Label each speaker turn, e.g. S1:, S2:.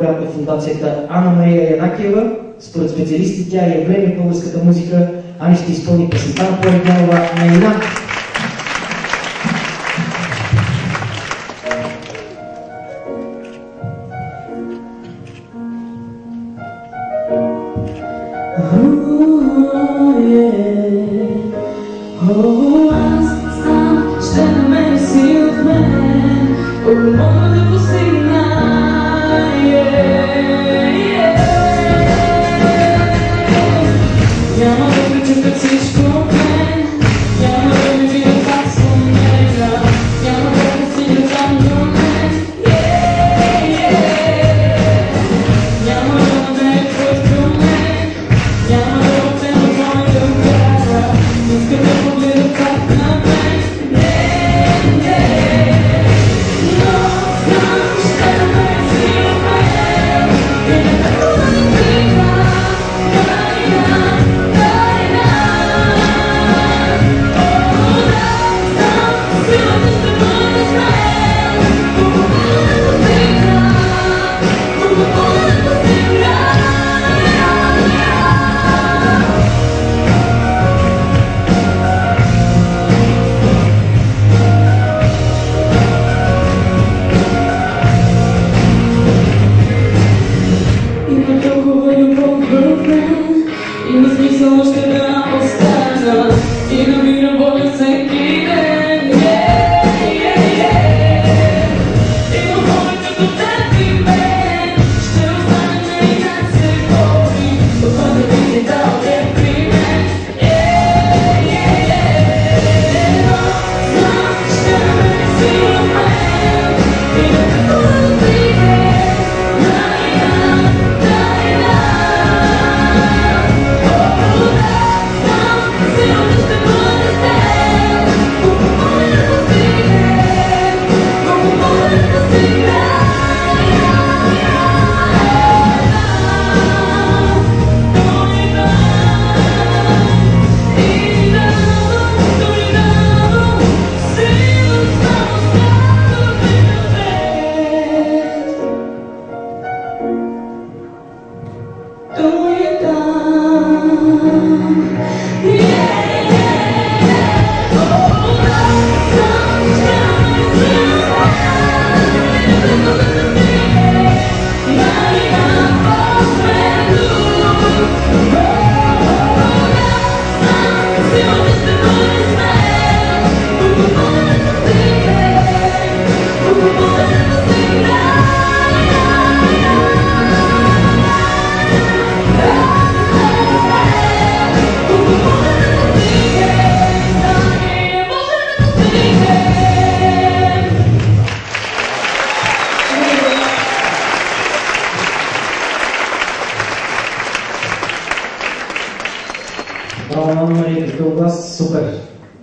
S1: която е фундацията Ана Мария Янакиева. Според специалисти тя е време в българската музика. Ани ще изпълни песента на Поригнова на Инак.
S2: Oh, yeah.
S1: oh, Туета. Selamun Aleyküm. Yoldaş Sofer.